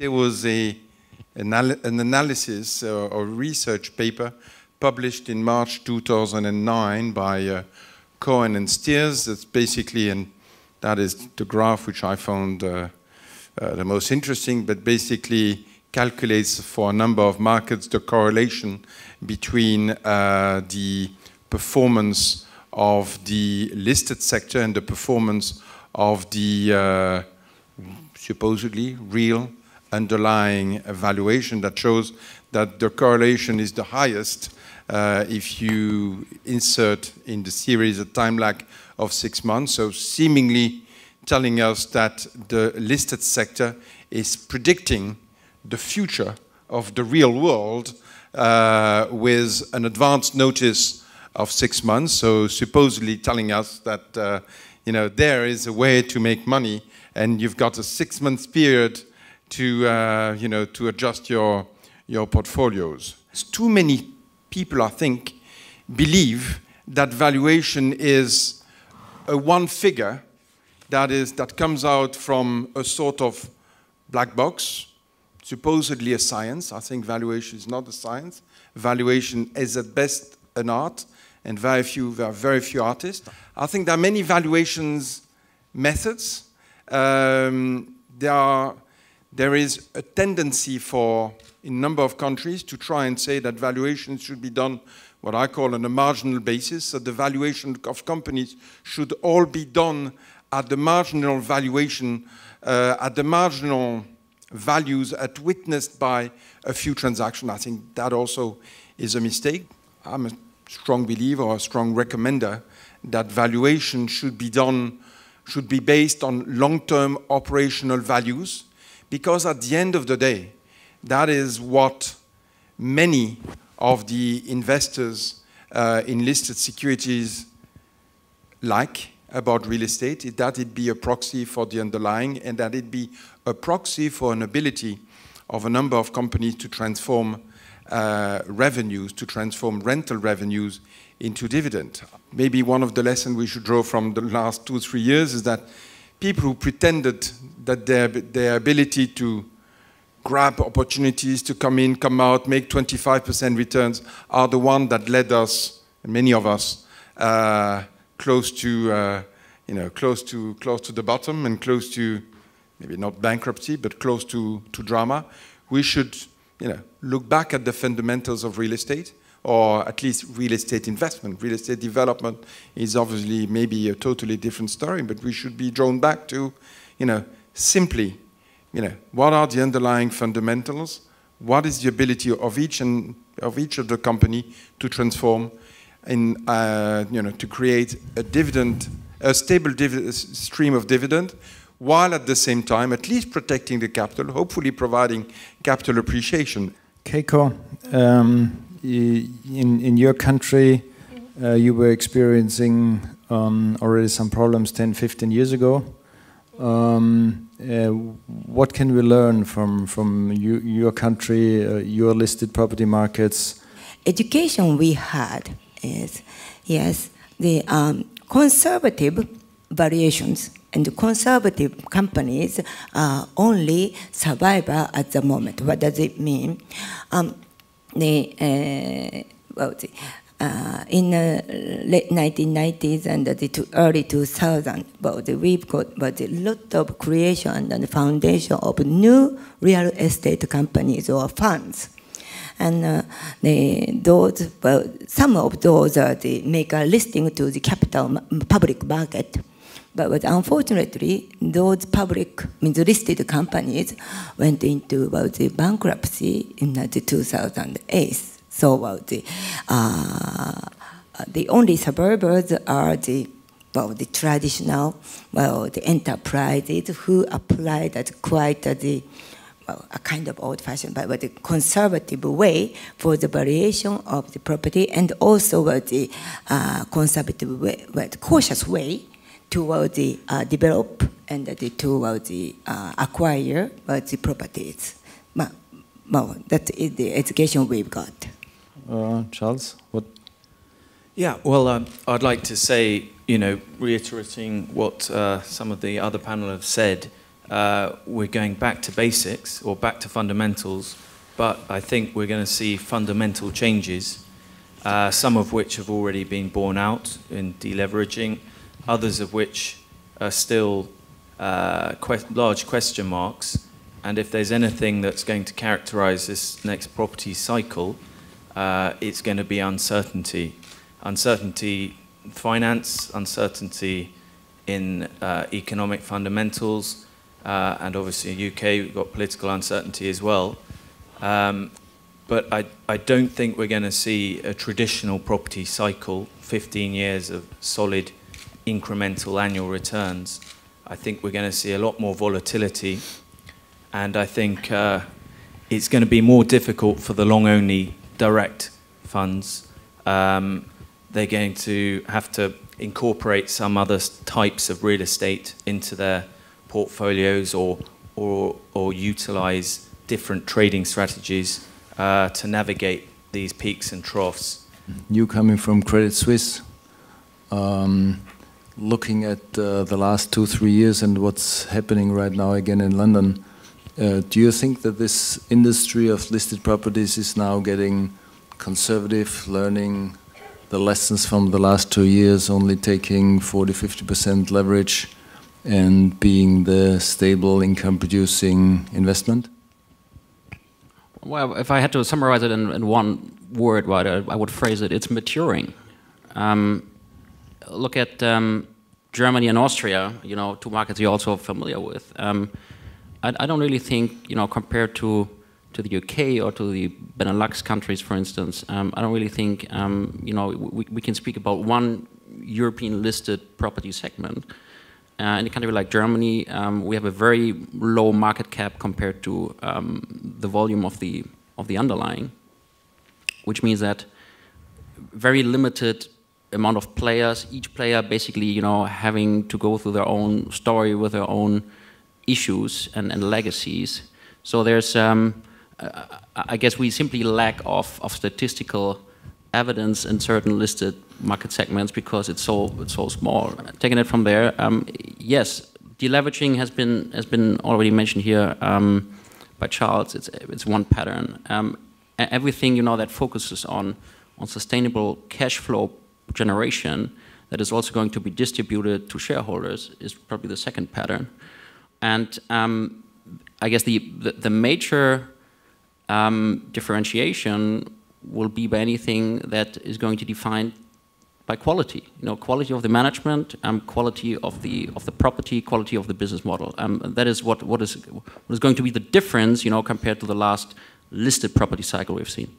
There was a, an, an analysis uh, or research paper published in March 2009 by uh, Cohen and Steers. That's basically, and that is the graph which I found uh, uh, the most interesting, but basically calculates for a number of markets the correlation between uh, the performance of the listed sector and the performance of the uh, supposedly real underlying valuation that shows that the correlation is the highest uh, if you insert in the series a time lag of six months. So seemingly telling us that the listed sector is predicting the future of the real world uh, with an advance notice of six months. So supposedly telling us that uh, you know there is a way to make money, and you've got a six month period to uh, you know to adjust your your portfolios. It's too many people, I think, believe that valuation is a one figure that is that comes out from a sort of black box, supposedly a science. I think valuation is not a science. Valuation is at best an art, and very few there are very few artists. I think there are many valuations methods. Um, there are there is a tendency for in a number of countries to try and say that valuations should be done what I call on a marginal basis. So the valuation of companies should all be done at the marginal valuation, uh, at the marginal values at witnessed by a few transactions. I think that also is a mistake. I'm a strong believer or a strong recommender that valuation should be done, should be based on long-term operational values, because at the end of the day, that is what many of the investors uh, in listed securities like about real estate, that it be a proxy for the underlying and that it be a proxy for an ability of a number of companies to transform uh, revenues, to transform rental revenues into dividend. Maybe one of the lessons we should draw from the last two, three years is that people who pretended that their, their ability to grab opportunities to come in, come out, make 25% returns are the one that led us, many of us, uh, close to, uh, you know, close to, close to the bottom and close to, maybe not bankruptcy, but close to, to drama. We should, you know, look back at the fundamentals of real estate, or at least real estate investment. Real estate development is obviously maybe a totally different story, but we should be drawn back to, you know, simply, you know, what are the underlying fundamentals? What is the ability of each and of each of the company to transform in, uh, you know, to create a dividend, a stable div stream of dividend, while at the same time at least protecting the capital, hopefully providing capital appreciation. Keiko, um, in, in your country, uh, you were experiencing um, already some problems 10, 15 years ago. Um, uh, what can we learn from, from you, your country, uh, your listed property markets? Education we had is, yes, the um, conservative variations and conservative companies are only survivor at the moment. What does it mean? Um, the, uh, well, the, uh, in the late 1990s and the early 2000s, well, we've got but a lot of creation and foundation of new real estate companies or funds. And uh, the, those, well, some of those are the make a listing to the capital public market. But, unfortunately, those public, means listed companies went into well, the bankruptcy in the 2008. So well, the, uh, the only survivors are the well, the traditional, well, the enterprises who applied that quite the a kind of old-fashioned, but, but a conservative way for the valuation of the property, and also the uh, conservative way, but cautious way toward the uh, develop and the, toward the uh, acquire uh, the properties. Well, well, that is the education we've got. Uh, Charles, what? Yeah, well, um, I'd like to say, you know, reiterating what uh, some of the other panel have said, uh, we're going back to basics or back to fundamentals, but I think we're going to see fundamental changes, uh, some of which have already been borne out in deleveraging, others of which are still uh, que large question marks. And if there's anything that's going to characterize this next property cycle, uh, it's going to be uncertainty. Uncertainty in finance, uncertainty in uh, economic fundamentals, uh, and obviously in the UK we've got political uncertainty as well. Um, but I, I don't think we're going to see a traditional property cycle, 15 years of solid incremental annual returns. I think we're going to see a lot more volatility, and I think uh, it's going to be more difficult for the long-only direct funds. Um, they're going to have to incorporate some other types of real estate into their portfolios or, or, or utilize different trading strategies uh, to navigate these peaks and troughs. You coming from Credit Suisse, um, looking at uh, the last two, three years and what's happening right now again in London, uh, do you think that this industry of listed properties is now getting conservative, learning the lessons from the last two years, only taking 40, 50% leverage and being the stable income producing investment? Well, if I had to summarize it in, in one word, right, I, I, would phrase it, it's maturing. Um, look at um, Germany and Austria, you know, two markets you're also familiar with. Um, I, I, don't really think, you know, compared to to the UK or to the Benelux countries, for instance, um, I don't really think um, you know we, we can speak about one European listed property segment. Uh, in a country like Germany, um, we have a very low market cap compared to um, the volume of the of the underlying, which means that very limited amount of players, each player basically you know having to go through their own story with their own issues and, and legacies. So there's um, I guess we simply lack of, of statistical evidence in certain listed market segments because it's so it's so small. Taking it from there, um, yes, deleveraging has been has been already mentioned here um, by Charles. It's it's one pattern. Um, everything you know that focuses on on sustainable cash flow generation that is also going to be distributed to shareholders is probably the second pattern. And um, I guess the, the, the major um, differentiation will be by anything that is going to define by quality. You know, quality of the management, um, quality of the of the property, quality of the business model. Um, that is what what is what is going to be the difference. You know, compared to the last listed property cycle we've seen.